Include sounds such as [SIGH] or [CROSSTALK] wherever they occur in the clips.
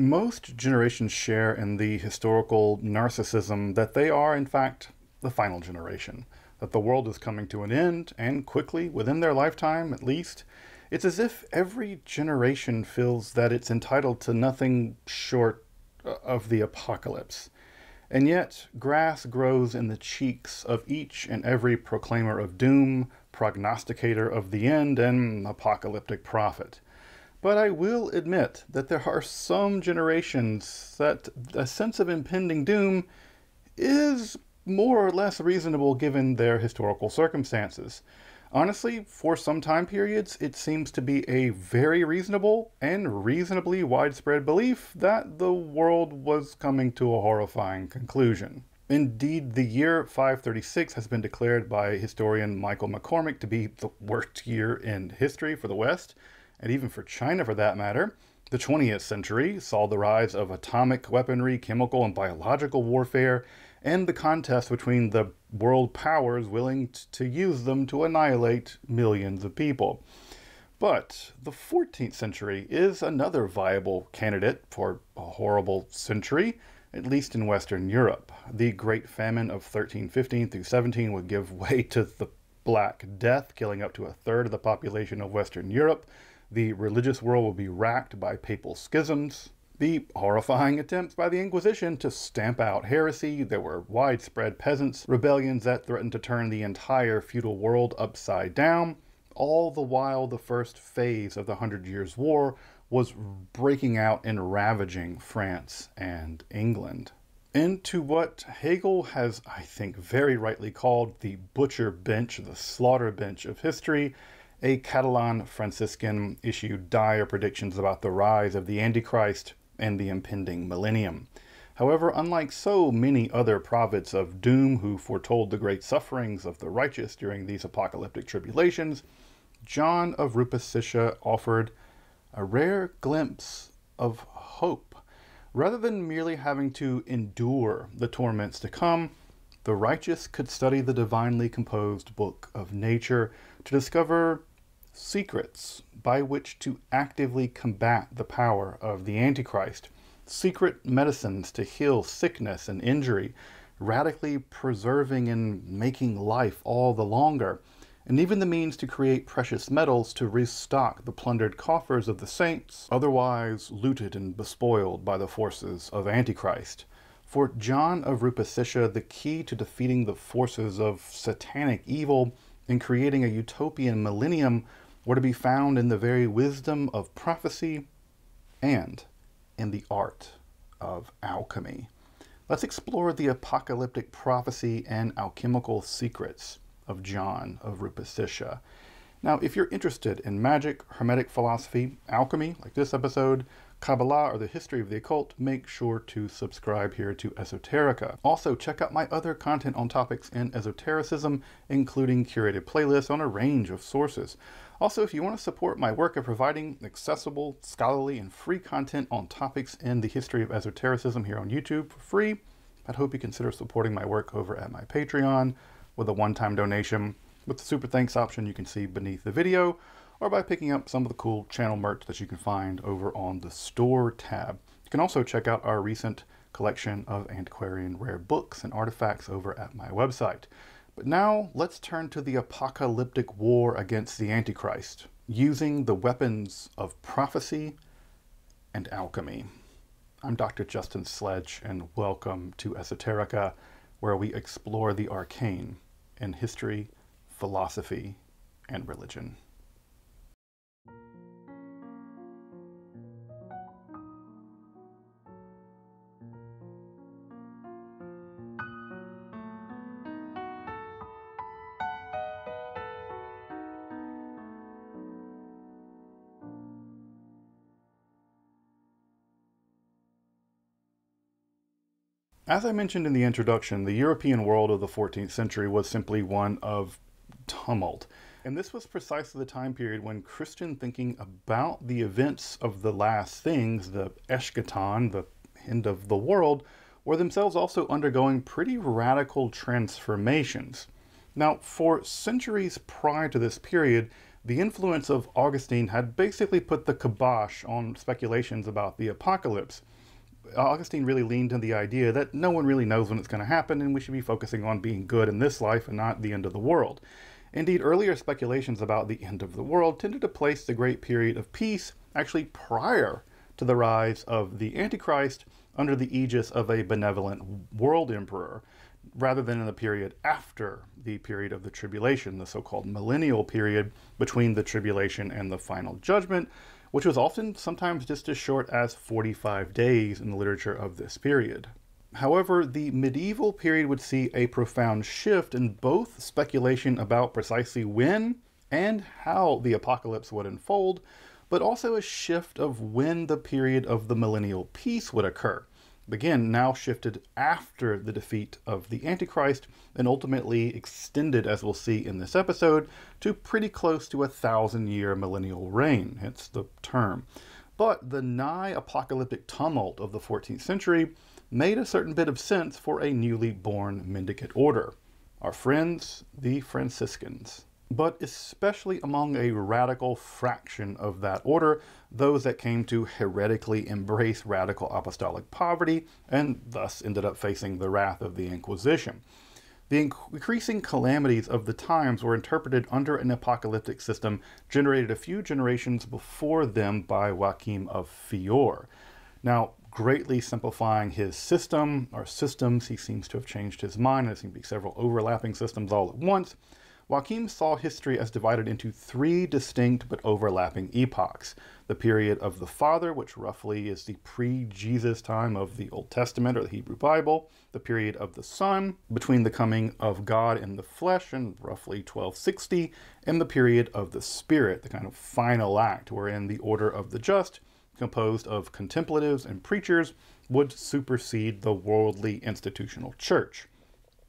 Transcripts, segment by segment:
Most generations share in the historical narcissism that they are, in fact, the final generation, that the world is coming to an end, and quickly, within their lifetime at least. It's as if every generation feels that it's entitled to nothing short of the apocalypse. And yet, grass grows in the cheeks of each and every proclaimer of doom, prognosticator of the end, and apocalyptic prophet. But I will admit that there are some generations that a sense of impending doom is more or less reasonable given their historical circumstances. Honestly, for some time periods, it seems to be a very reasonable and reasonably widespread belief that the world was coming to a horrifying conclusion. Indeed, the year 536 has been declared by historian Michael McCormick to be the worst year in history for the West, and even for China for that matter. The 20th century saw the rise of atomic weaponry, chemical and biological warfare, and the contest between the world powers willing to use them to annihilate millions of people. But the 14th century is another viable candidate for a horrible century, at least in Western Europe. The Great Famine of 1315 through 17 would give [LAUGHS] way to the Black Death, killing up to a third of the population of Western Europe. The religious world would be racked by papal schisms the horrifying attempts by the Inquisition to stamp out heresy. There were widespread peasants' rebellions that threatened to turn the entire feudal world upside down. All the while, the first phase of the Hundred Years' War was breaking out and ravaging France and England. Into what Hegel has, I think, very rightly called the butcher bench, the slaughter bench of history, a Catalan Franciscan issued dire predictions about the rise of the Antichrist and the impending millennium. However, unlike so many other prophets of doom who foretold the great sufferings of the righteous during these apocalyptic tribulations, John of Rupescissa offered a rare glimpse of hope. Rather than merely having to endure the torments to come, the righteous could study the divinely composed book of nature to discover secrets by which to actively combat the power of the Antichrist, secret medicines to heal sickness and injury, radically preserving and making life all the longer, and even the means to create precious metals to restock the plundered coffers of the saints, otherwise looted and bespoiled by the forces of Antichrist. For John of Rupescissa, the key to defeating the forces of satanic evil and creating a utopian millennium were to be found in the very wisdom of prophecy and in the art of alchemy. Let's explore the apocalyptic prophecy and alchemical secrets of John of Rupescissa. Now, if you're interested in magic, hermetic philosophy, alchemy, like this episode, Kabbalah, or the history of the occult, make sure to subscribe here to Esoterica. Also, check out my other content on topics in esotericism, including curated playlists on a range of sources. Also, if you want to support my work of providing accessible, scholarly, and free content on topics in the history of esotericism here on YouTube for free, I'd hope you consider supporting my work over at my Patreon with a one-time donation with the super thanks option you can see beneath the video, or by picking up some of the cool channel merch that you can find over on the store tab. You can also check out our recent collection of antiquarian rare books and artifacts over at my website. But now let's turn to the apocalyptic war against the Antichrist, using the weapons of prophecy and alchemy. I'm Dr. Justin Sledge, and welcome to Esoterica, where we explore the arcane in history, philosophy, and religion. As I mentioned in the introduction, the European world of the 14th century was simply one of tumult. And this was precisely the time period when Christian thinking about the events of the last things, the eschaton, the end of the world, were themselves also undergoing pretty radical transformations. Now, for centuries prior to this period, the influence of Augustine had basically put the kibosh on speculations about the apocalypse. Augustine really leaned on the idea that no one really knows when it's going to happen and we should be focusing on being good in this life and not the end of the world. Indeed, earlier speculations about the end of the world tended to place the great period of peace actually prior to the rise of the Antichrist under the aegis of a benevolent world emperor, rather than in the period after the period of the tribulation, the so called millennial period between the tribulation and the final judgment, which was often sometimes just as short as 45 days in the literature of this period. However, the medieval period would see a profound shift in both speculation about precisely when and how the apocalypse would unfold, but also a shift of when the period of the millennial peace would occur again now shifted after the defeat of the Antichrist and ultimately extended, as we'll see in this episode, to pretty close to a thousand year millennial reign, hence the term. But the nigh apocalyptic tumult of the 14th century made a certain bit of sense for a newly born mendicant order. Our friends, the Franciscans but especially among a radical fraction of that order, those that came to heretically embrace radical apostolic poverty and thus ended up facing the wrath of the Inquisition. The increasing calamities of the times were interpreted under an apocalyptic system generated a few generations before them by Joachim of Fiore. Now, greatly simplifying his system or systems, he seems to have changed his mind. There seem to be several overlapping systems all at once. Joachim saw history as divided into three distinct but overlapping epochs. The period of the Father, which roughly is the pre Jesus time of the Old Testament or the Hebrew Bible. The period of the Son, between the coming of God in the flesh in roughly 1260. And the period of the Spirit, the kind of final act, wherein the order of the just, composed of contemplatives and preachers, would supersede the worldly institutional church.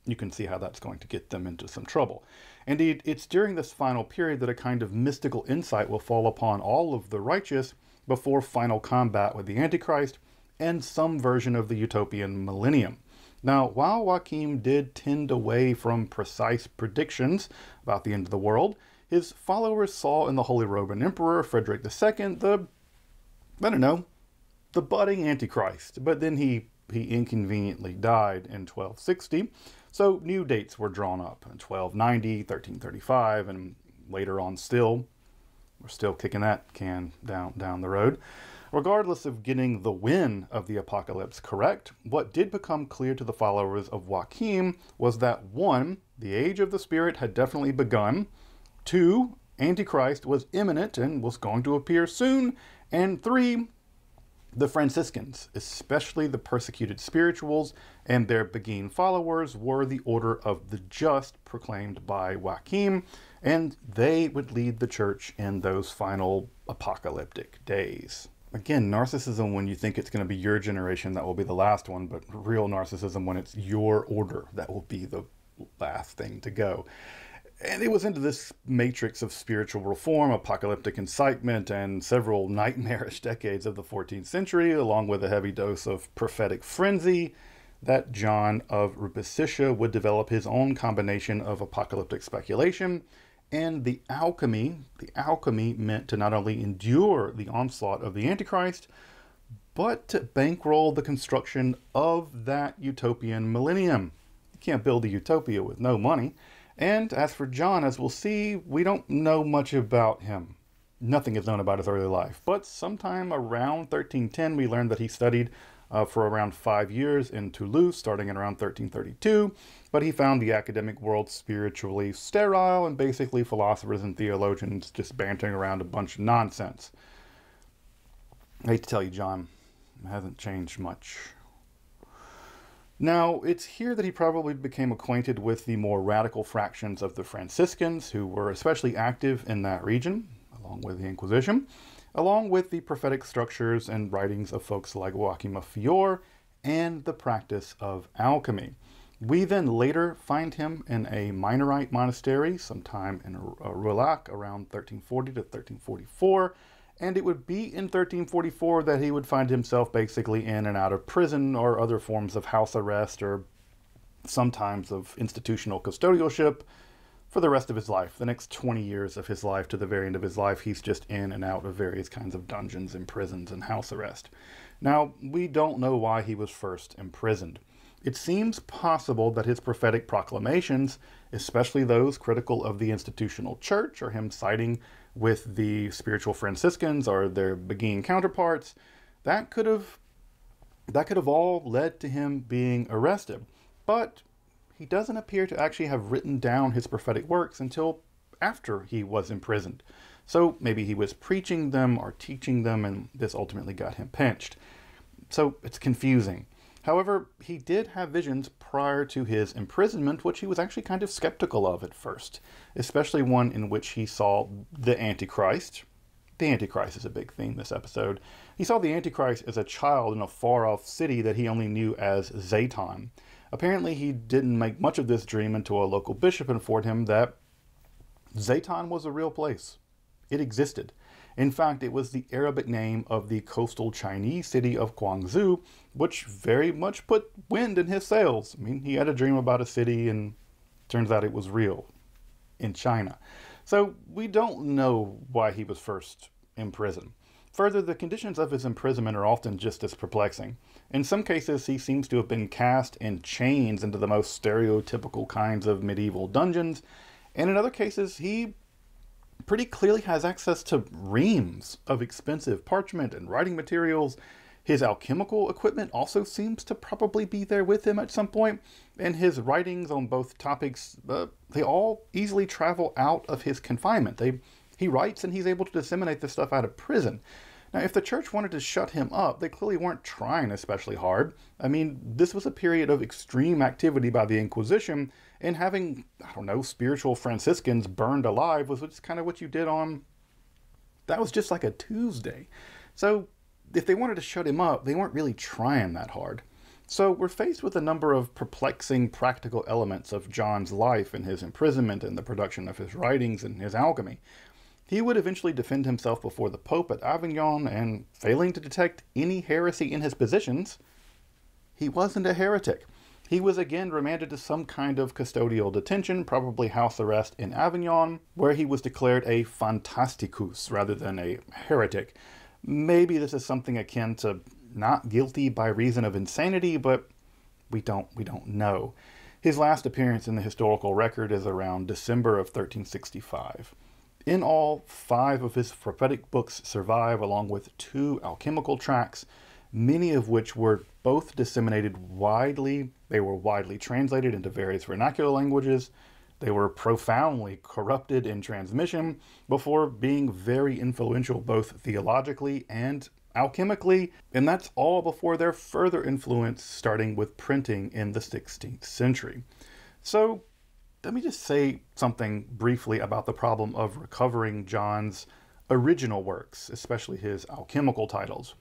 You can see how that's going to get them into some trouble. Indeed, it's during this final period that a kind of mystical insight will fall upon all of the righteous before final combat with the Antichrist and some version of the utopian millennium. Now, while Joachim did tend away from precise predictions about the end of the world, his followers saw in the Holy Roman Emperor Frederick II the, I don't know, the budding Antichrist. But then he, he inconveniently died in 1260 so new dates were drawn up 1290, 1335, and later on still. We're still kicking that can down, down the road. Regardless of getting the win of the apocalypse correct, what did become clear to the followers of Joachim was that one, the age of the Spirit had definitely begun, two, Antichrist was imminent and was going to appear soon, and three, the Franciscans, especially the persecuted spirituals and their Beguine followers, were the order of the just proclaimed by Joachim, and they would lead the church in those final apocalyptic days. Again, narcissism when you think it's going to be your generation, that will be the last one, but real narcissism when it's your order, that will be the last thing to go. And it was into this matrix of spiritual reform, apocalyptic incitement, and several nightmarish [LAUGHS] decades of the 14th century, along with a heavy dose of prophetic frenzy, that John of Rupescissa would develop his own combination of apocalyptic speculation and the alchemy. The alchemy meant to not only endure the onslaught of the Antichrist, but to bankroll the construction of that utopian millennium. You can't build a utopia with no money. And as for John, as we'll see, we don't know much about him. Nothing is known about his early life. But sometime around 1310, we learned that he studied uh, for around five years in Toulouse, starting in around 1332. But he found the academic world spiritually sterile and basically philosophers and theologians just bantering around a bunch of nonsense. I hate to tell you, John, it hasn't changed much. Now, it's here that he probably became acquainted with the more radical fractions of the Franciscans, who were especially active in that region, along with the Inquisition, along with the prophetic structures and writings of folks like Joachim of Fiore and the practice of alchemy. We then later find him in a Minorite monastery sometime in Rouillac uh, around 1340 to 1344 and it would be in 1344 that he would find himself basically in and out of prison or other forms of house arrest or sometimes of institutional custodialship for the rest of his life. The next 20 years of his life to the very end of his life, he's just in and out of various kinds of dungeons and prisons and house arrest. Now, we don't know why he was first imprisoned. It seems possible that his prophetic proclamations, especially those critical of the institutional church or him siding with the spiritual Franciscans or their Beguine counterparts, that could have that could have all led to him being arrested. But he doesn't appear to actually have written down his prophetic works until after he was imprisoned. So maybe he was preaching them or teaching them, and this ultimately got him pinched. So it's confusing. However, he did have visions prior to his imprisonment, which he was actually kind of skeptical of at first, especially one in which he saw the Antichrist. The Antichrist is a big theme this episode. He saw the Antichrist as a child in a far off city that he only knew as Zaton. Apparently, he didn't make much of this dream until a local bishop informed him that Zaton was a real place. It existed. In fact, it was the Arabic name of the coastal Chinese city of Guangzhou, which very much put wind in his sails. I mean, he had a dream about a city, and turns out it was real in China. So we don't know why he was first in prison. Further, the conditions of his imprisonment are often just as perplexing. In some cases, he seems to have been cast in chains into the most stereotypical kinds of medieval dungeons, and in other cases, he pretty clearly has access to reams of expensive parchment and writing materials. His alchemical equipment also seems to probably be there with him at some point, and his writings on both topics, uh, they all easily travel out of his confinement. They, he writes and he's able to disseminate this stuff out of prison. Now, if the church wanted to shut him up, they clearly weren't trying especially hard. I mean, this was a period of extreme activity by the Inquisition, and having, I don't know, spiritual Franciscans burned alive was just kind of what you did on. That was just like a Tuesday. So, if they wanted to shut him up, they weren't really trying that hard. So, we're faced with a number of perplexing practical elements of John's life and his imprisonment and the production of his writings and his alchemy. He would eventually defend himself before the Pope at Avignon, and failing to detect any heresy in his positions, he wasn't a heretic. He was again remanded to some kind of custodial detention, probably house arrest in Avignon, where he was declared a fantasticus rather than a heretic. Maybe this is something akin to not guilty by reason of insanity, but we don't we don't know. His last appearance in the historical record is around December of 1365. In all, five of his prophetic books survive, along with two alchemical tracts, many of which were both disseminated widely. They were widely translated into various vernacular languages. They were profoundly corrupted in transmission before being very influential both theologically and alchemically, and that's all before their further influence starting with printing in the 16th century. So, let me just say something briefly about the problem of recovering John's original works, especially his alchemical titles.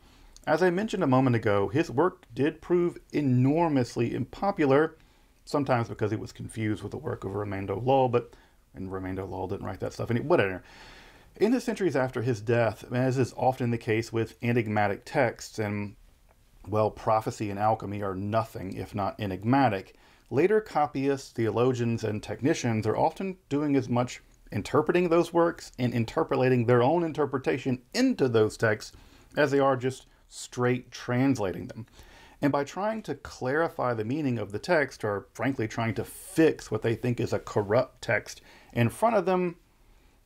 As I mentioned a moment ago, his work did prove enormously unpopular, sometimes because it was confused with the work of Raimondo Lull, but and Raimondo Lull didn't write that stuff. Any whatever. In the centuries after his death, as is often the case with enigmatic texts, and well, prophecy and alchemy are nothing if not enigmatic. Later copyists, theologians, and technicians are often doing as much interpreting those works and interpolating their own interpretation into those texts as they are just straight translating them. And by trying to clarify the meaning of the text, or frankly trying to fix what they think is a corrupt text in front of them,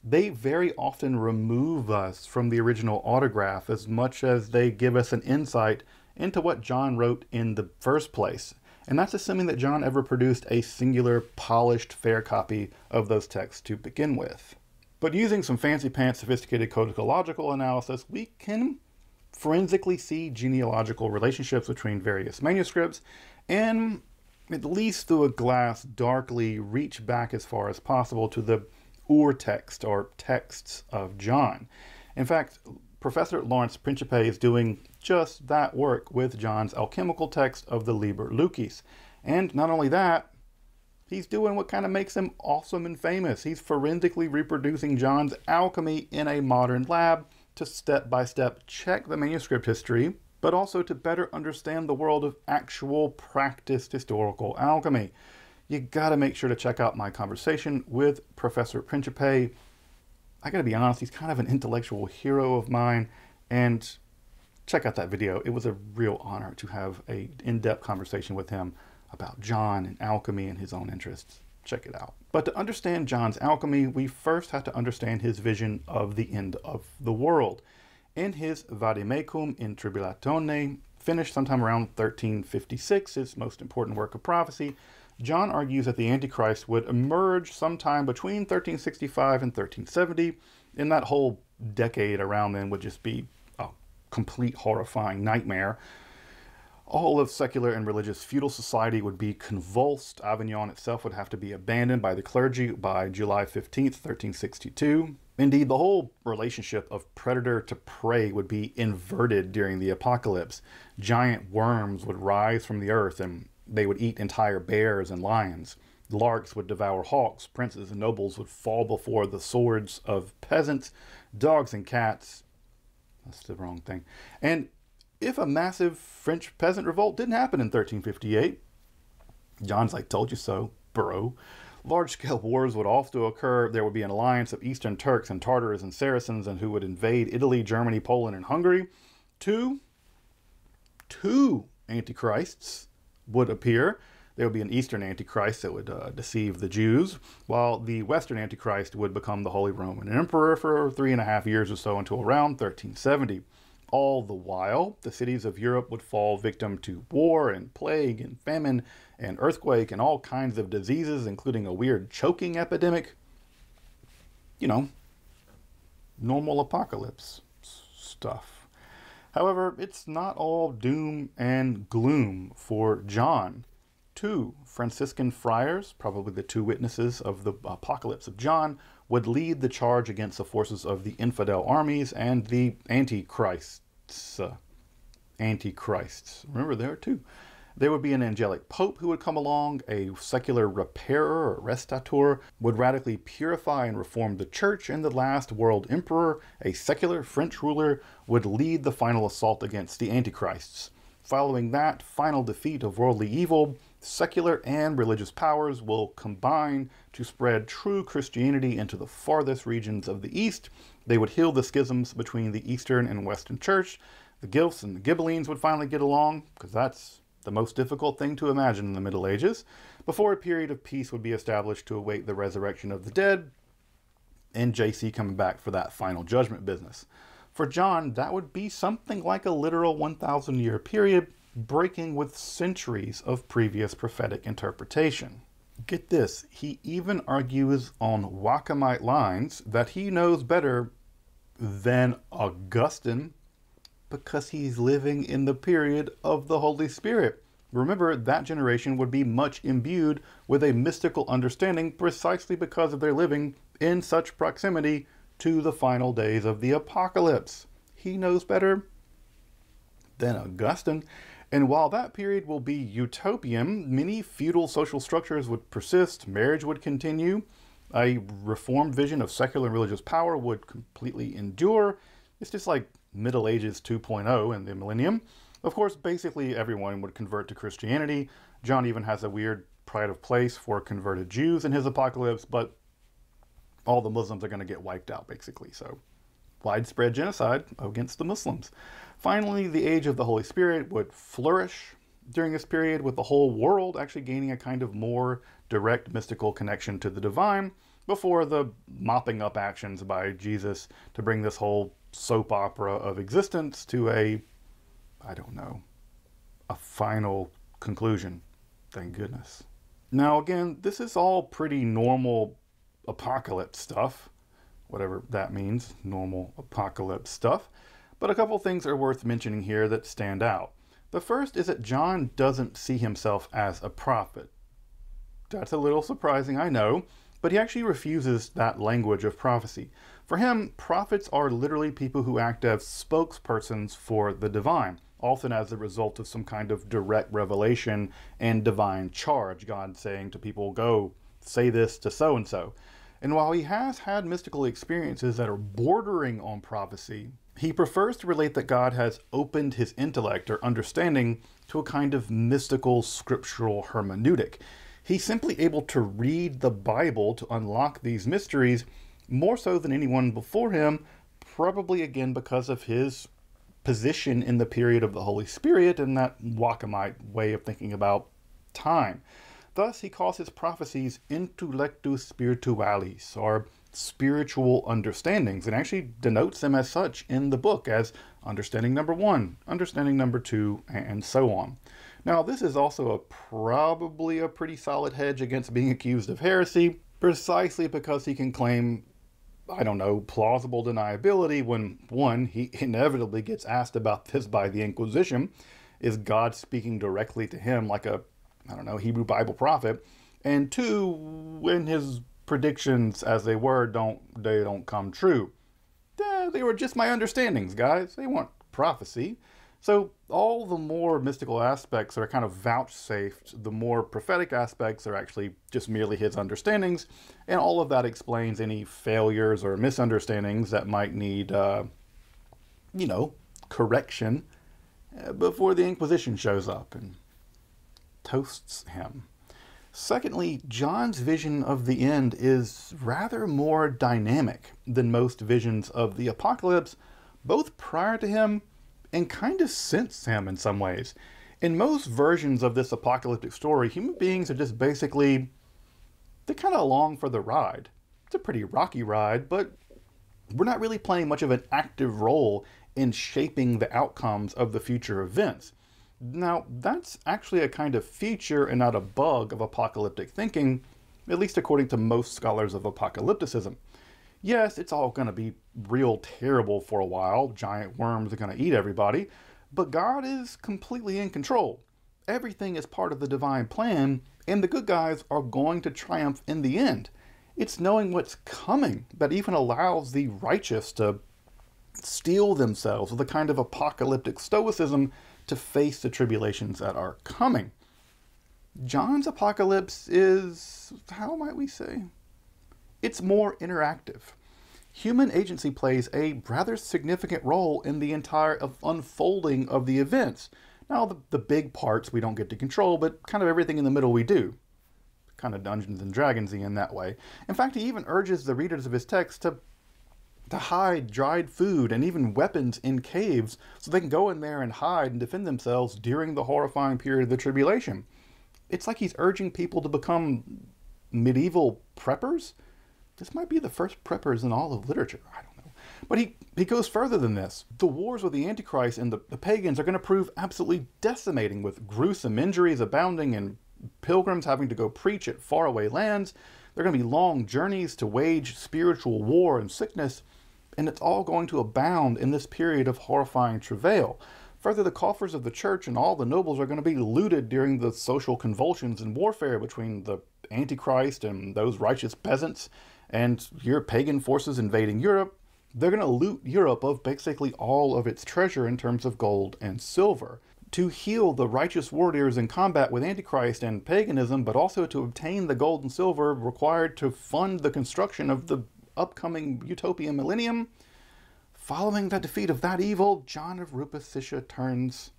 they very often remove us from the original autograph as much as they give us an insight into what John wrote in the first place and that's assuming that John ever produced a singular, polished, fair copy of those texts to begin with. But using some fancy pants sophisticated codicological analysis, we can forensically see genealogical relationships between various manuscripts and at least through a glass darkly reach back as far as possible to the ur text or texts of John. In fact, Professor Lawrence Principe is doing just that work with John's alchemical text of the Liber Lucis. And not only that, he's doing what kind of makes him awesome and famous. He's forensically reproducing John's alchemy in a modern lab to step by step check the manuscript history, but also to better understand the world of actual practiced historical alchemy. you gotta make sure to check out my conversation with Professor Principe. I gotta be honest, he's kind of an intellectual hero of mine, and check out that video. It was a real honor to have a in-depth conversation with him about John and alchemy and his own interests. Check it out. But to understand John's alchemy, we first have to understand his vision of the end of the world. In his Vademecum in Tribulatione, finished sometime around 1356, his most important work of prophecy, John argues that the Antichrist would emerge sometime between 1365 and 1370. In that whole decade around then would just be a complete horrifying nightmare. All of secular and religious feudal society would be convulsed. Avignon itself would have to be abandoned by the clergy by July 15th, 1362. Indeed, the whole relationship of predator to prey would be inverted during the apocalypse. Giant worms would rise from the earth and they would eat entire bears and lions. Larks would devour hawks. Princes and nobles would fall before the swords of peasants. Dogs and cats. That's the wrong thing. And if a massive French peasant revolt didn't happen in 1358, John's like, told you so, bro. Large scale [LAUGHS] wars would also occur. There would be an alliance of Eastern Turks and Tartars and Saracens and who would invade Italy, Germany, Poland, and Hungary. Two, two antichrists would appear. There would be an Eastern Antichrist that would uh, deceive the Jews, while the Western Antichrist would become the Holy Roman Emperor for three and a half years or so until around 1370. All the while, the cities of Europe would fall victim to war and plague and famine and earthquake and all kinds of diseases, including a weird choking epidemic. You know, normal apocalypse stuff. However, it's not all doom and gloom for John. Two Franciscan friars, probably the two witnesses of the apocalypse of John, would lead the charge against the forces of the infidel armies and the antichrists. Uh, antichrists. Remember, there are two. There would be an angelic pope who would come along, a secular repairer or restaurateur would radically purify and reform the church, and the last world emperor, a secular French ruler, would lead the final assault against the antichrists. Following that final defeat of worldly evil, secular and religious powers will combine to spread true Christianity into the farthest regions of the East. They would heal the schisms between the Eastern and Western Church. The Guelphs and the Ghibellines would finally get along, because that's the most difficult thing to imagine in the Middle Ages, before a period of peace would be established to await the resurrection of the dead, and JC coming back for that final judgment business. For John, that would be something like a literal 1,000 year period, breaking with centuries of previous prophetic interpretation. Get this, he even argues on Joachimite lines that he knows better than Augustine because he's living in the period of the Holy Spirit. Remember, that generation would be much imbued with a mystical understanding precisely because of their living in such proximity to the final days of the apocalypse. He knows better than Augustine. And while that period will be utopian, many feudal social structures would persist, marriage would continue, a reformed vision of secular and religious power would completely endure. It's just like Middle Ages 2.0 in the millennium. Of course, basically everyone would convert to Christianity. John even has a weird pride of place for converted Jews in his apocalypse, but all the Muslims are going to get wiped out, basically. So, widespread genocide against the Muslims. Finally, the age of the Holy Spirit would flourish during this period, with the whole world actually gaining a kind of more direct mystical connection to the divine before the mopping up actions by Jesus to bring this whole soap opera of existence to a, I don't know, a final conclusion. Thank goodness. Now, again, this is all pretty normal apocalypse stuff, whatever that means, normal apocalypse stuff. But a couple things are worth mentioning here that stand out. The first is that John doesn't see himself as a prophet. That's a little surprising, I know, but he actually refuses that language of prophecy. For him, prophets are literally people who act as spokespersons for the divine, often as a result of some kind of direct revelation and divine charge. God saying to people, Go, say this to so and so. And while he has had mystical experiences that are bordering on prophecy, he prefers to relate that God has opened his intellect or understanding to a kind of mystical scriptural hermeneutic. He's simply able to read the Bible to unlock these mysteries more so than anyone before him, probably again because of his position in the period of the Holy Spirit and that Joachimite way of thinking about time. Thus, he calls his prophecies intellectus spiritualis, or spiritual understandings, and actually denotes them as such in the book as understanding number one, understanding number two, and so on. Now, this is also a probably a pretty solid hedge against being accused of heresy, precisely because he can claim, I don't know, plausible deniability when, one, he [LAUGHS] inevitably gets asked about this by the Inquisition. Is God speaking directly to him like a, I don't know, Hebrew Bible prophet? And two, when his predictions as they were don't they don't come true. They were just my understandings, guys. They weren't prophecy. So all the more mystical aspects are kind of vouchsafed, the more prophetic aspects are actually just merely his understandings, and all of that explains any failures or misunderstandings that might need, uh, you know, correction uh, before the Inquisition shows up and toasts him. Secondly, John's vision of the end is rather more dynamic than most visions of the apocalypse, both prior to him and kind of sense him in some ways. In most versions of this apocalyptic story, human beings are just basically, they're kind of along for the ride. It's a pretty rocky ride, but we're not really playing much of an active role in shaping the outcomes of the future events. Now, that's actually a kind of feature and not a bug of apocalyptic thinking, at least according to most scholars of apocalypticism. Yes, it's all going to be real terrible for a while. Giant worms are going to eat everybody. But God is completely in control. Everything is part of the divine plan, and the good guys are going to triumph in the end. It's knowing what's coming that even allows the righteous to steel themselves with a kind of apocalyptic stoicism to face the tribulations that are coming. John's apocalypse is, how might we say? It's more interactive. Human agency plays a rather significant role in the entire unfolding of the events. Now, the, the big parts we don't get to control, but kind of everything in the middle we do. Kind of Dungeons and Dragonsy in that way. In fact, he even urges the readers of his text to to hide dried food and even weapons in caves so they can go in there and hide and defend themselves during the horrifying period of the tribulation. It's like he's urging people to become medieval preppers. This might be the first preppers in all of literature. I don't know. But he, he goes further than this. The wars with the Antichrist and the, the pagans are going to prove absolutely decimating, with gruesome injuries abounding and pilgrims having to go preach at faraway lands. There are going to be long journeys to wage spiritual war and sickness and it's all going to abound in this period of horrifying travail. Further, the coffers of the church and all the nobles are going to be looted during the social convulsions and warfare between the Antichrist and those righteous peasants and your pagan forces invading Europe. They're going to loot Europe of basically all of its treasure in terms of gold and silver. To heal the righteous warriors in combat with Antichrist and paganism, but also to obtain the gold and silver required to fund the construction of the upcoming utopian millennium. Following the defeat of that evil, John of Rupescissa turns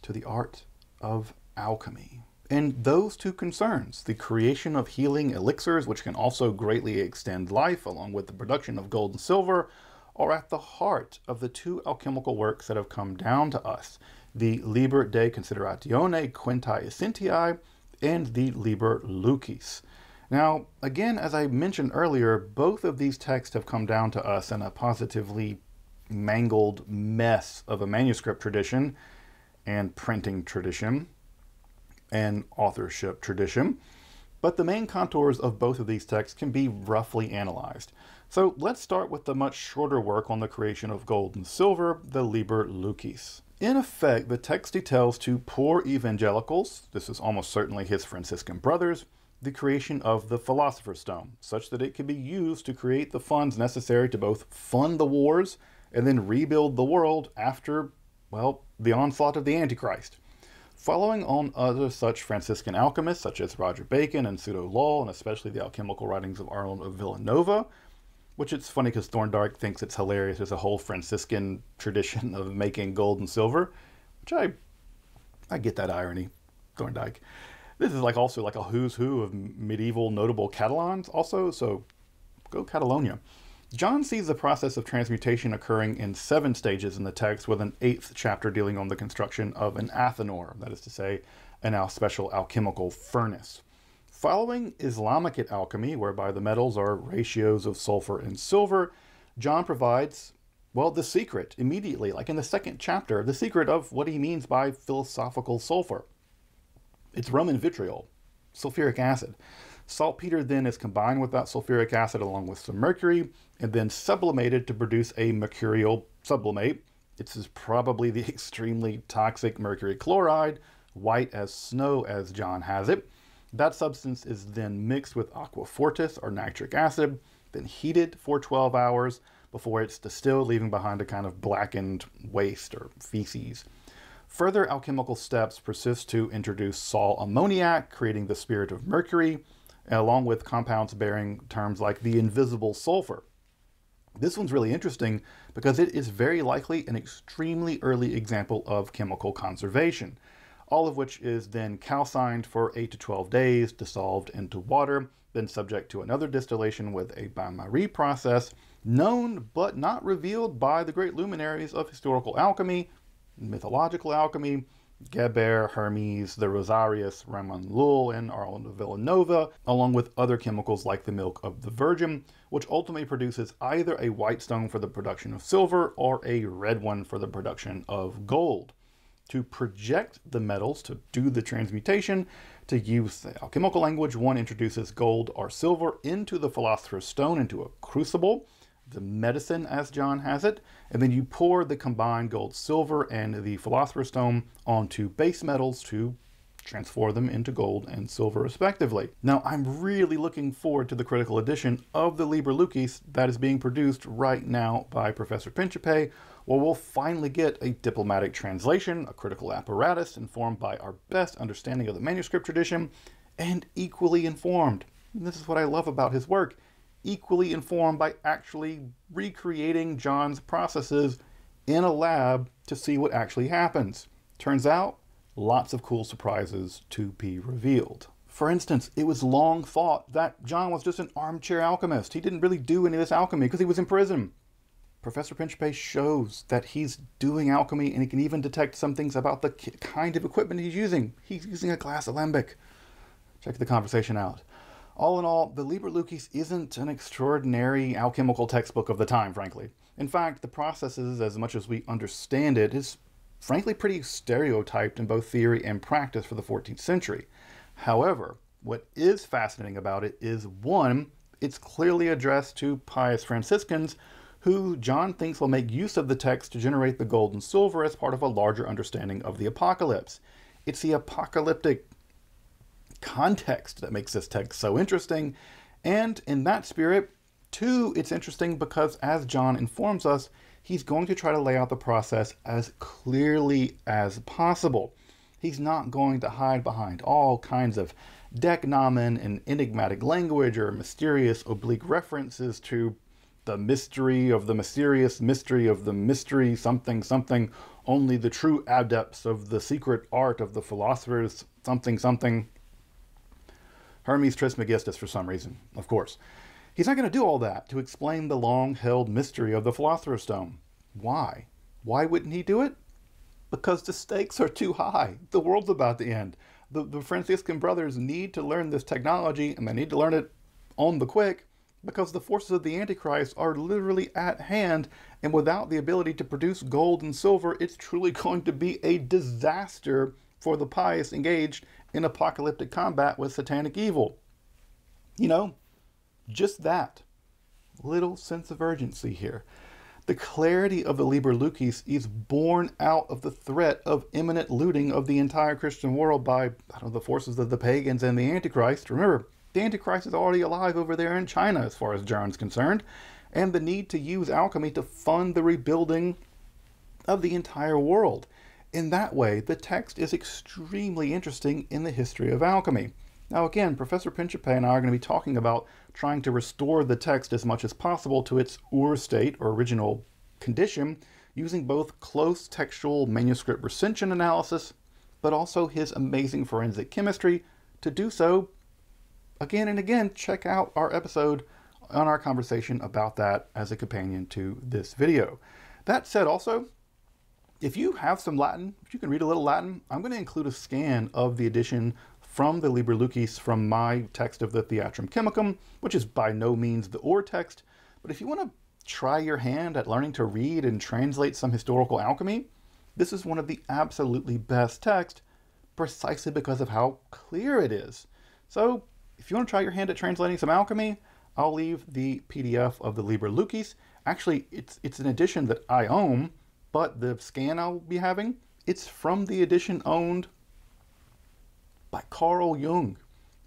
to the art of alchemy. And those two concerns, the creation of healing elixirs, which can also greatly extend life, along with the production of gold and silver, are at the heart of the two alchemical works that have come down to us the Liber de Consideratione Quintae Essentiae and the Liber Lucis. Now, again, as I mentioned earlier, both of these texts have come down to us in a positively mangled mess of a manuscript tradition and printing tradition and authorship tradition. But the main contours of both of these texts can be roughly analyzed. So let's start with the much shorter work on the creation of gold and silver, the Liber Lucis. In effect, the text details to poor evangelicals, this is almost certainly his Franciscan brothers, the creation of the Philosopher's Stone, such that it can be used to create the funds necessary to both fund the wars and then rebuild the world after, well, the onslaught of the Antichrist. Following on other such Franciscan alchemists, such as Roger Bacon and Pseudo Lull, and especially the alchemical writings of Arnold of Villanova, which it's funny because Thorndike thinks it's hilarious. There's a whole Franciscan [LAUGHS] tradition of making gold and silver, which I, I get that irony, Thorndike. This is like also like a who's who of medieval notable Catalans also, so go Catalonia. John sees the process of transmutation occurring in seven stages in the text, with an eighth chapter dealing on the construction of an athanor, that is to say, an al special alchemical furnace. Following Islamic alchemy, whereby the metals are ratios of sulfur and silver, John provides, well, the secret immediately, like in the second chapter, the secret of what he means by philosophical sulfur. It's Roman vitriol, sulfuric acid. Saltpeter then is combined with that sulfuric acid along with some mercury and then sublimated to produce a mercurial sublimate. This is probably the [LAUGHS] extremely toxic mercury chloride, white as snow as John has it. That substance is then mixed with aqua fortis or nitric acid, then heated for 12 hours before it's distilled, leaving behind a kind of blackened waste or feces. Further alchemical steps persist to introduce sal ammoniac, creating the spirit of mercury, along with compounds bearing terms like the invisible sulfur. This one's really interesting because it is very likely an extremely early example of chemical conservation, all of which is then calcined for 8 to 12 days, dissolved into water, then subject to another distillation with a bain-marie process, known but not revealed by the great luminaries of historical alchemy, mythological alchemy, Geber, Hermes, the Rosarius, Ramon Lull, and of Villanova, along with other chemicals like the milk of the Virgin, which ultimately produces either a white stone for the production of silver or a red one for the production of gold. To project the metals to do the transmutation, to use the alchemical language, one introduces gold or silver into the philosopher's stone into a crucible the medicine as John has it, and then you pour the combined gold, silver, and the philosopher's stone onto base metals to transform them into gold and silver respectively. Now I'm really looking forward to the critical edition of the Liber Lucis that is being produced right now by Professor Principe, where we'll finally get a diplomatic translation, a critical apparatus informed by our best understanding of the manuscript tradition, and equally informed. And this is what I love about his work equally informed by actually recreating John's processes in a lab to see what actually happens. Turns out, lots of cool surprises to be revealed. For instance, it was long thought that John was just an armchair alchemist. He didn't really do any of this alchemy because he was in prison. Professor Principe shows that he's doing alchemy and he can even detect some things about the kind of equipment he's using. He's using a glass alembic. Check the conversation out. All in all, the Liber Lucis isn't an extraordinary alchemical textbook of the time, frankly. In fact, the processes, as much as we understand it, is frankly pretty stereotyped in both theory and practice for the 14th century. However, what is fascinating about it is one, it's clearly addressed to pious Franciscans who John thinks will make use of the text to generate the gold and silver as part of a larger understanding of the apocalypse. It's the apocalyptic context that makes this text so interesting. And in that spirit, two, it's interesting because as John informs us, he's going to try to lay out the process as clearly as possible. He's not going to hide behind all kinds of decknamen and enigmatic language or mysterious oblique references to the mystery of the mysterious mystery of the mystery something something only the true adepts of the secret art of the philosophers something something Hermes Trismegistus for some reason, of course. He's not going to do all that to explain the long held mystery of the Philosopher's Stone. Why? Why wouldn't he do it? Because the stakes are too high. The world's about to end. The, the Franciscan brothers need to learn this technology, and they need to learn it on the quick because the forces of the Antichrist are literally at hand, and without the ability to produce gold and silver, it's truly [LAUGHS] going to be a disaster for the pious engaged in apocalyptic combat with satanic evil. You know, just that. Little sense of urgency here. The clarity of the Liber Lucis is born out of the threat of imminent looting of the entire Christian world by know, the forces of the pagans and the Antichrist. Remember, the Antichrist is already alive over there in China, as far as John's concerned, and the need to use alchemy to fund the rebuilding of the entire world. In that way, the text is extremely interesting in the history of alchemy. Now again, Professor Principe and I are going to be talking about trying to restore the text as much as possible to its ur state or original condition using both close textual manuscript recension analysis, but also his amazing forensic chemistry to do so again and again, check out our episode on our conversation about that as a companion to this video. That said, also, if you have some Latin, if you can read a little Latin, I'm going to include a scan of the edition from the Liber Lucis from my text of the Theatrum Chemicum, which is by no means the ur text. But if you want to try your hand at learning to read and translate some historical alchemy, this is one of the absolutely best texts precisely because of how clear it is. So if you want to try your hand at translating some alchemy, I'll leave the PDF of the Liber Lucis. Actually, it's, it's an edition that I own, but the scan I'll be having, it's from the edition owned by Carl Jung.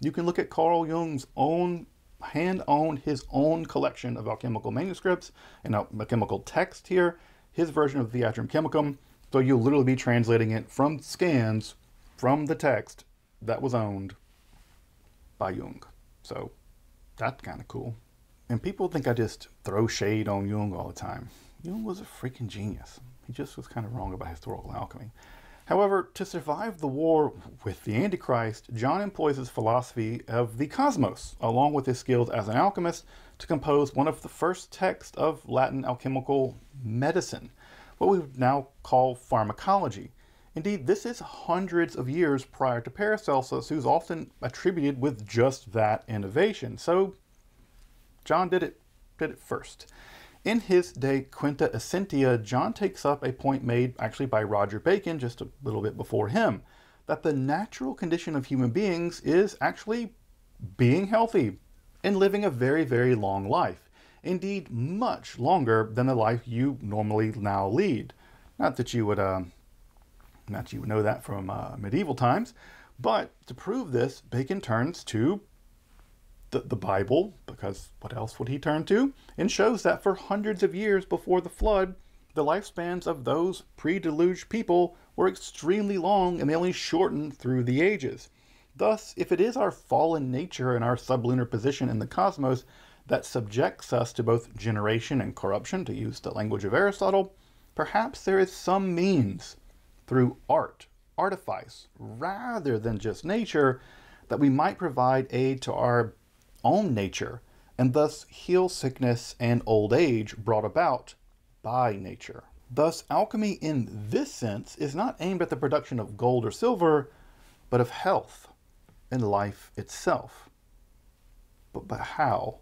You can look at Carl Jung's own hand owned his own collection of alchemical manuscripts and alchemical text here, his version of the Theatrum Chemicum. So you'll literally be translating it from scans from the text that was owned by Jung. So that's kind of cool. And people think I just throw shade on Jung all the time. Jung was a freaking genius. He just was kind of wrong about historical alchemy. However, to survive the war with the Antichrist, John employs his philosophy of the cosmos, along with his skills as an alchemist, to compose one of the first texts of Latin alchemical medicine, what we would now call pharmacology. Indeed, this is hundreds of years prior to Paracelsus, who's often attributed with just that innovation. So, John did it, did it first. In his De Quinta Essentia, John takes up a point made actually by Roger Bacon just a little bit before him that the natural condition of human beings is actually being healthy and living a very, very long life. Indeed, much longer than the life you normally now lead. Not that you would uh, not you would know that from uh, medieval times. But to prove this, Bacon turns to the, the Bible, because what else would he turn to? And shows that for hundreds of years before the flood, the lifespans of those pre deluge people were extremely long and they only shortened through the ages. Thus, if it is our fallen nature and our sublunar position in the cosmos that subjects us to both generation and corruption, to use the language of Aristotle, perhaps there is some means through art, artifice, rather than just nature, that we might provide aid to our own nature and thus heal sickness and old age brought about by nature. Thus, alchemy in this sense is not aimed at the production of gold or silver, but of health and life itself. But, but how?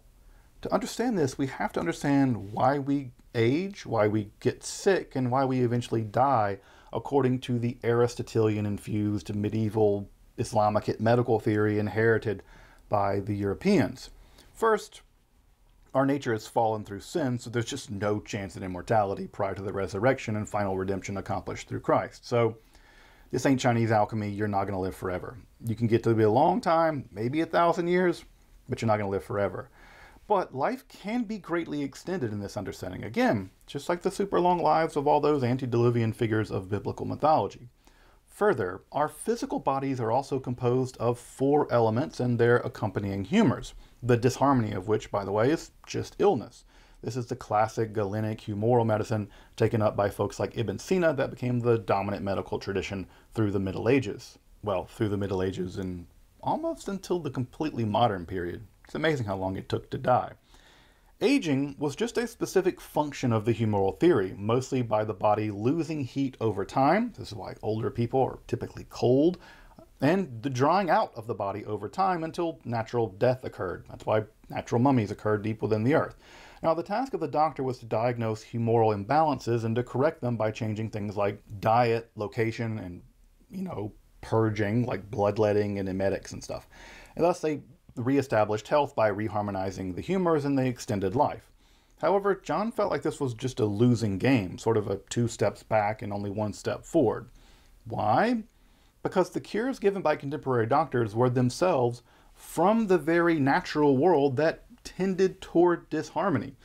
To understand this, we have to understand why we age, why we get sick, and why we eventually die according to the Aristotelian infused medieval Islamic medical theory inherited by the Europeans. First, our nature has fallen through sin, so there's just no chance at immortality prior to the resurrection and final redemption accomplished through Christ. So, this ain't Chinese alchemy. You're not going to live forever. You can get to be a long time, maybe a thousand years, but you're not going to live forever. But life can be greatly extended in this understanding. Again, just like the super long lives of all those antediluvian figures of biblical mythology. Further, our physical bodies are also composed of four elements and their accompanying humors, the disharmony of which, by the way, is just illness. This is the classic Galenic humoral medicine taken up by folks like Ibn Sina that became the dominant medical tradition through the Middle Ages. Well, through the Middle Ages and almost until the completely modern period. It's amazing how long it took to die. Aging was just a specific function of the humoral theory, mostly by the body losing heat over time. This is why older people are typically cold, and the drying out of the body over time until natural death occurred. That's why natural mummies occurred deep within the earth. Now, the task of the doctor was to diagnose humoral imbalances and to correct them by changing things like diet, location, and, you know, purging, like bloodletting and emetics and stuff. And thus, they reestablished health by reharmonizing the humors and the extended life. However, John felt like this was just a losing game, sort of a two steps back and only one step forward. Why? Because the cures given by contemporary doctors were themselves from the very natural world that tended toward disharmony.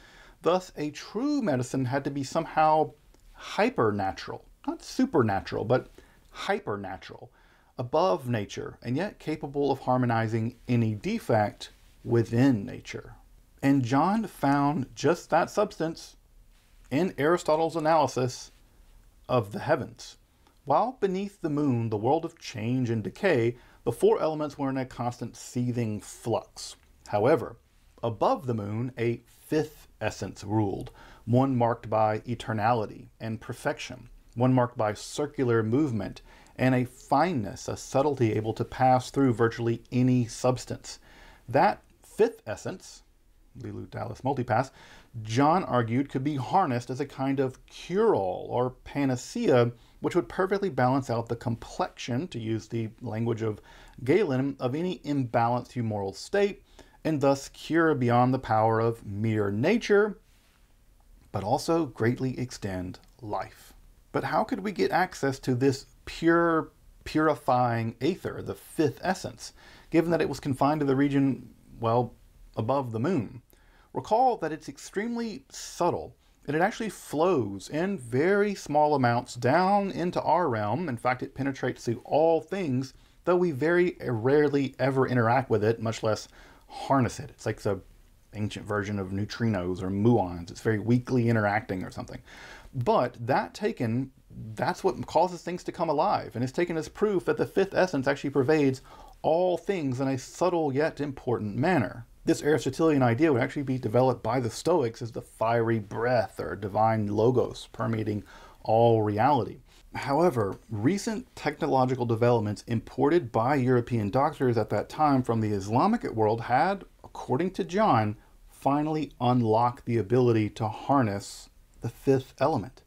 Thus, a true medicine had to be somehow hypernatural, not supernatural, but hypernatural above nature and yet capable of harmonizing any defect within nature. And John found just that substance in Aristotle's analysis of the heavens. While beneath the moon, the world of change and decay, the four elements were in a constant seething flux. However, above the moon, a fifth essence ruled, one marked by eternality and perfection, one marked by circular movement and a fineness, a subtlety able to pass through virtually any substance. That fifth essence, Leeloo Dallas Multipass, John argued could be harnessed as a kind of cure all or panacea, which would perfectly balance out the complexion, to use the language of Galen, of any imbalanced humoral state, and thus cure beyond the power of mere nature, but also greatly extend life. But how could we get access to this pure, purifying aether, the fifth essence, given that it was confined to the region, well, above the moon? Recall that it's extremely subtle and it actually flows in very small amounts down into our realm. In fact, it penetrates through all things, though we very rarely ever interact with it, much less harness it. It's like the ancient version of neutrinos or muons. It's very weakly interacting or something. But that taken, that's what causes things to come alive, and is taken as proof that the fifth essence actually pervades all things in a subtle yet important manner. This Aristotelian idea would actually be developed by the Stoics as the fiery breath or divine logos permeating all reality. However, recent technological developments imported by European doctors at that time from the Islamic world had, according to John, finally unlocked the ability to harness the fifth element.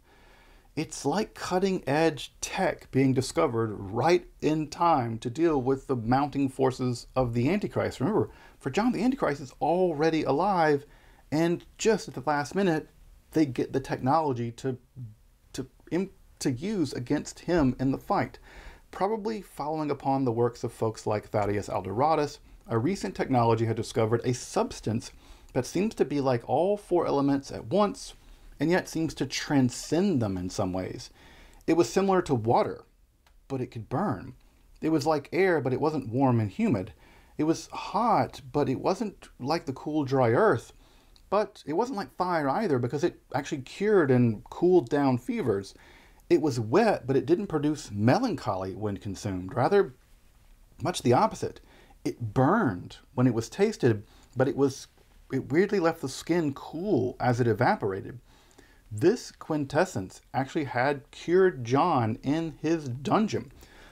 It's like cutting edge tech being discovered right in time to deal with the mounting forces of the Antichrist. Remember, for John, the Antichrist is already alive, and just at the last minute, they get the technology to to to use against him in the fight. Probably following upon the works of folks like Thaddeus Alderatus, a recent technology had discovered a substance that seems to be like all four elements at once, and yet seems to transcend them in some ways. It was similar to water, but it could burn. It was like air, but it wasn't warm and humid. It was hot, but it wasn't like the cool, dry earth. But it wasn't like fire either because it actually cured and cooled down fevers. It was wet, but it didn't produce melancholy when consumed. Rather, much the opposite. It burned when it was tasted, but it was it weirdly left the skin cool as it evaporated. This quintessence actually had cured John in his dungeon.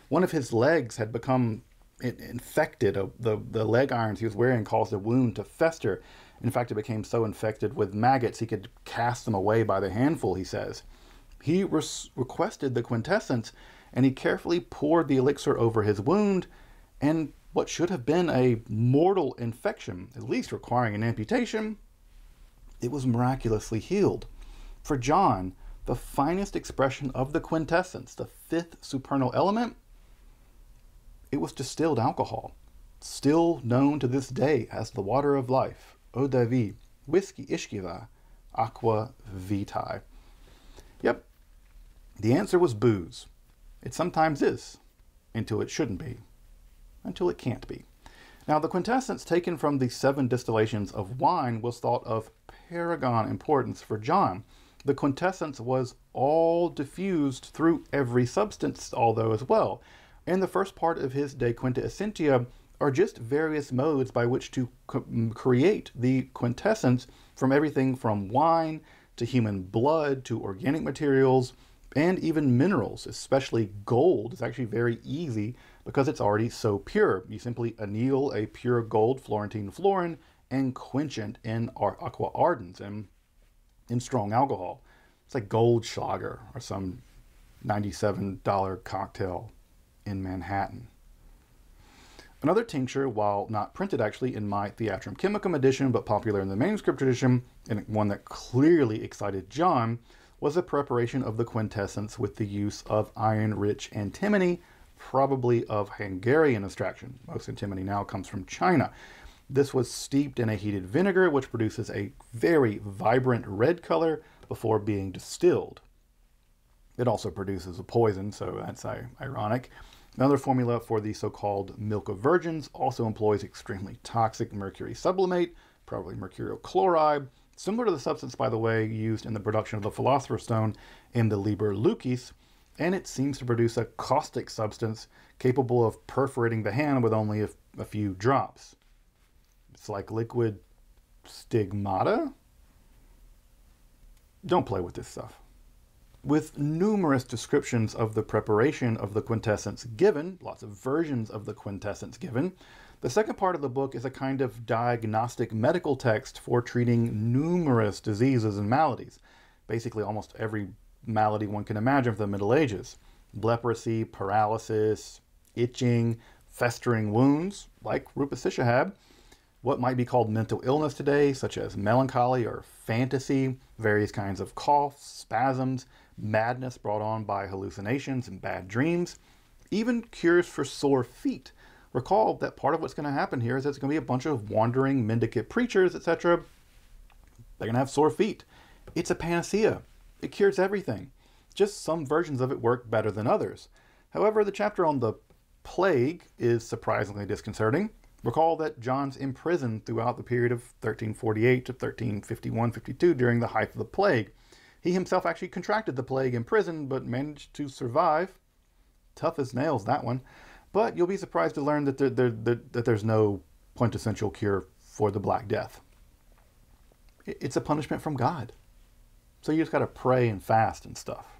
One of his legs had become infected. Uh, the, the leg irons he was wearing caused a wound to fester. In fact, it became so infected with maggots he could cast them away by the handful, he says. He requested the quintessence and he carefully poured the elixir over his wound, and what should have been a mortal infection, at least requiring an amputation, it was miraculously healed. For John, the finest expression of the quintessence, the fifth supernal element, it was distilled alcohol, still known to this day as the water of life, eau de vie, whiskey ishkiva, aqua vitae. Yep, the answer was booze. It sometimes is, until it shouldn't be, until it can't be. Now, the quintessence taken from the seven distillations of wine was thought of paragon importance for John. The quintessence was all diffused through every substance, although as well. And the first part of his De Quinta Essentia are just various modes by which to co- mm, create the quintessence from everything from wine to human blood to organic materials and even minerals, especially gold, is actually very easy because it's already so pure. You simply anneal a pure gold Florentine florin and quench it in aqua ardens. And in strong alcohol. It's like Goldschlager or some $97 cocktail in Manhattan. Another tincture, while not printed actually in my Theatrum Chemicum edition, but popular in the manuscript tradition, and one that clearly excited John, was the preparation of the quintessence with the use of iron-rich antimony, probably of Hungarian extraction. Most antimony now comes from China. This was steeped in a heated vinegar, which produces a very vibrant red color before being distilled. It also produces a poison, so that's ironic. Another formula for the so-called milk of virgins also employs extremely toxic mercury sublimate, probably mercurial chloride, similar to the substance, by the way, used in the production of the Philosopher's Stone in the Liber Lucis, and it seems to produce a caustic substance capable of perforating the hand with only a, a few drops. It's like liquid stigmata. Don't play with this stuff. With numerous descriptions of the preparation of the quintessence given, lots of versions of the quintessence given, the second part of the book is a kind of diagnostic medical text for treating numerous diseases and maladies. Basically, almost every malady one can imagine from the Middle Ages leprosy, paralysis, itching, festering wounds, like Rupescissa had, what might be called mental illness today, such as melancholy or fantasy, various kinds of coughs, spasms, madness brought on by hallucinations and bad dreams, even cures for sore feet. Recall that part of what's going to happen here is it's going to be a bunch of wandering mendicant preachers, etc. They're going to have sore feet. It's a panacea. It cures everything. Just some versions of it work better than others. However, the chapter on the plague is surprisingly disconcerting. Recall that John's imprisoned throughout the period of 1348 to 1351 52 during the height of the plague. He himself actually contracted the plague in prison, but managed to survive. Tough as nails, that one. But you'll be surprised to learn that, there, there, that there's no quintessential cure for the Black Death. It's a punishment from God. So you just got to pray and fast and stuff.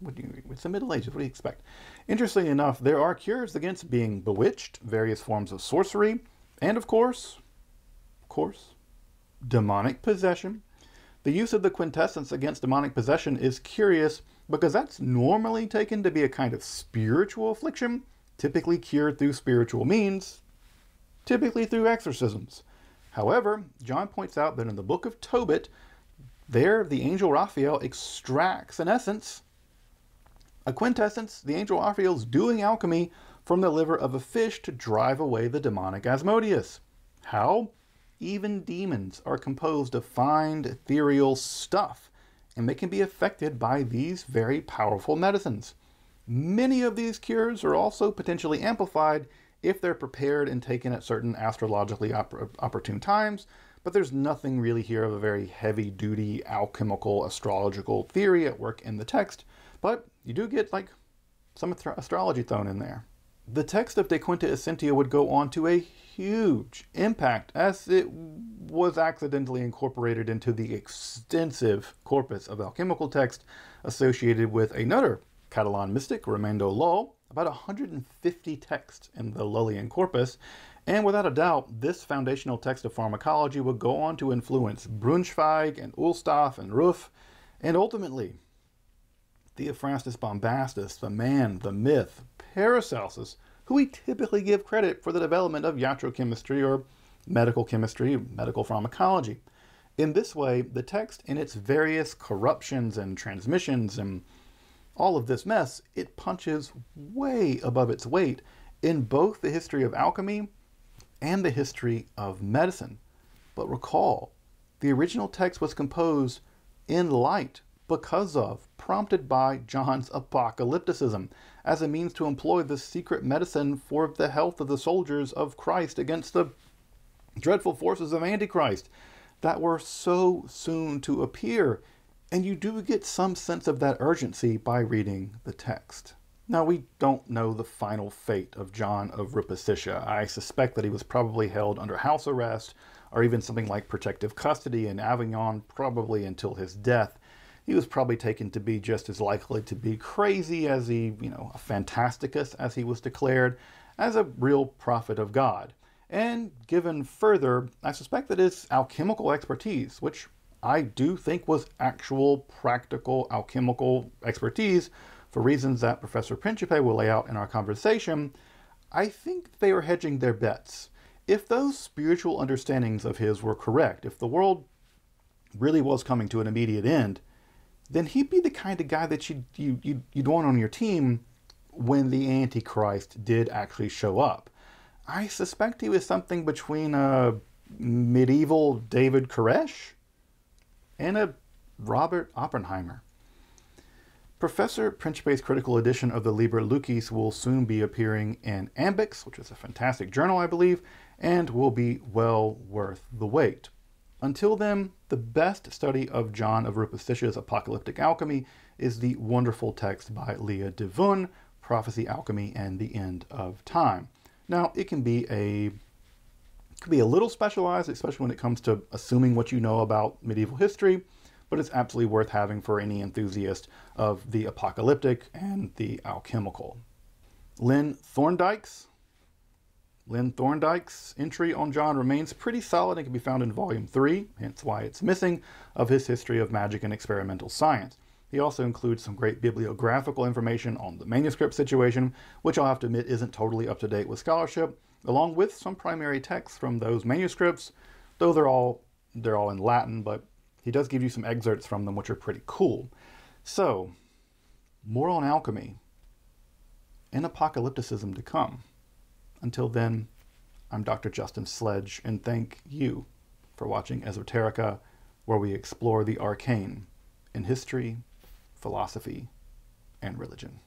What do you, it's the Middle Ages. What do you expect? Interestingly enough, there are cures against being bewitched, various forms of sorcery, and of course, of course, demonic possession. The use of the quintessence against demonic possession is curious because that's normally taken to be a kind of spiritual affliction, typically cured through spiritual means, typically through exorcisms. However, John points out that in the book of Tobit, there the angel Raphael extracts an essence a quintessence, the angel Raphael's doing alchemy from the liver of a fish to drive away the demonic Asmodeus. How? Even demons are composed of fine ethereal stuff, and they can be affected by these very powerful medicines. Many of these cures are also potentially amplified if they're prepared and taken at certain astrologically opp- opportune times, but there's nothing really here of a very heavy duty alchemical astrological theory at work in the text, but you do get like some astrology thrown in there. The text of De Quinta Essentia would go on to a huge impact as it was accidentally incorporated into the extensive corpus of alchemical text associated with another Catalan mystic, Raimondo Lull, about 150 texts in the Lullian corpus, and without a doubt, this foundational text of pharmacology would go on to influence Braunschweig and Ulstad and Ruff, and ultimately Theophrastus Bombastus, the man, the myth, Paracelsus, who we typically give credit for the development of iatrochemistry or medical chemistry, medical pharmacology. In this way, the text, in its various corruptions and transmissions and all of this mess, it punches way above its weight in both the history of alchemy and the history of medicine. But recall, the original text was composed in light because of, prompted by John's apocalypticism as a means to employ this secret medicine for the health of the soldiers of Christ against the dreadful forces of Antichrist that were so soon to appear. And you do get some sense of that urgency by reading the text. Now, we don't know the final fate of John of Rupescissa. I suspect that he was probably held under house arrest or even something like protective custody in Avignon, probably until his death he was probably taken to be just as likely to be crazy as he, you know, a fantasticus as he was declared, as a real prophet of God. And given further, I suspect that his alchemical expertise, which I do think was actual practical alchemical expertise for reasons that Professor Principe will lay out in our conversation, I think they were hedging their bets. If those spiritual understandings of his were correct, if the world really was coming to an immediate end, then he'd be the kind of guy that you'd, you, you'd, you'd want on your team when the Antichrist did actually show up. I suspect he was something between a medieval David Koresh and a Robert Oppenheimer. Professor Principe's critical edition of the Liber Lucis will soon be appearing in Ambix, which is a fantastic journal, I believe, and will be well worth the wait. Until then, the best study of John of Rupescissa's apocalyptic alchemy is the wonderful text by Leah DeVun, Prophecy, Alchemy, and the End of Time. Now, it can be a could be a little specialized, especially when it comes to assuming what you know about medieval history, but it's absolutely worth having for any enthusiast of the apocalyptic and the alchemical. Lynn Thorndike's Lynn Thorndike's entry on John remains pretty solid and can be found in Volume 3, hence why it's missing, of his History of Magic and Experimental Science. He also includes some great bibliographical information on the manuscript situation, which I'll have to admit isn't totally up to date with scholarship, along with some primary texts from those manuscripts, though they're all they're all in Latin, but he does give you some excerpts from them which are pretty cool. So, more on alchemy and apocalypticism to come. Until then, I'm Dr. Justin Sledge, and thank you for watching Esoterica, where we explore the arcane in history, philosophy, and religion.